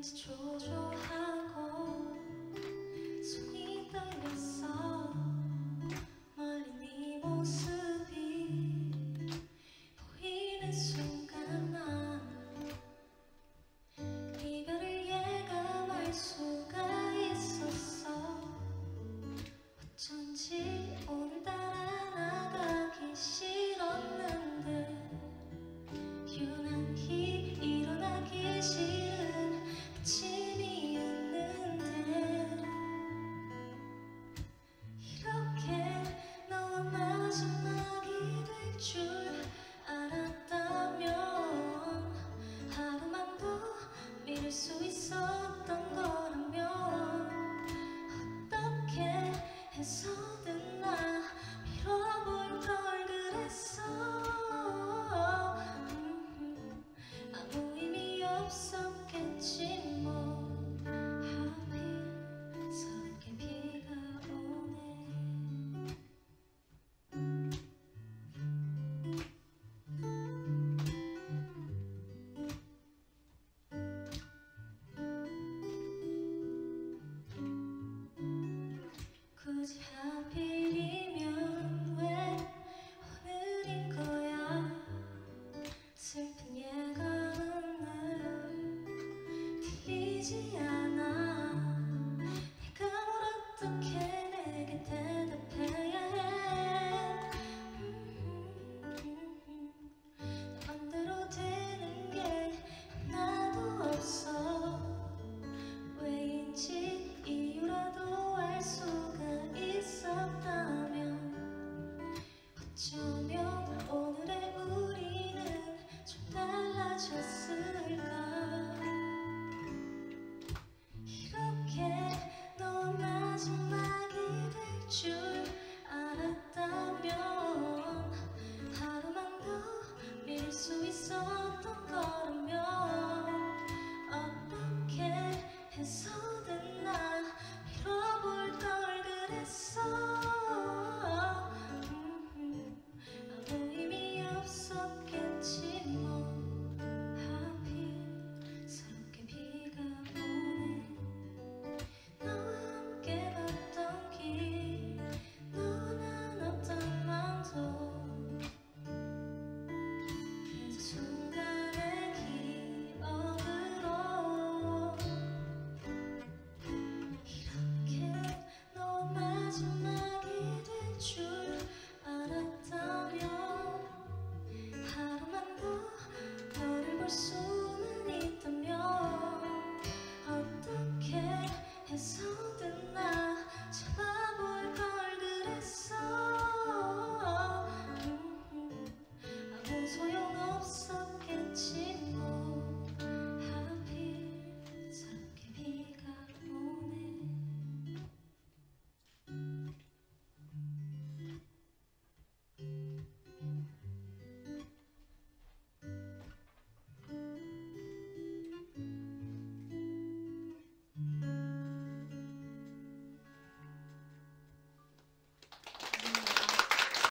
hands, jojo hands. 水深等 들리지 않아. 내가 뭘 어떻게 내게 대답해야 해? 맘대로 되는 게 하나도 없어. 왜인지 이유라도 알 수가 있었다면 어쩜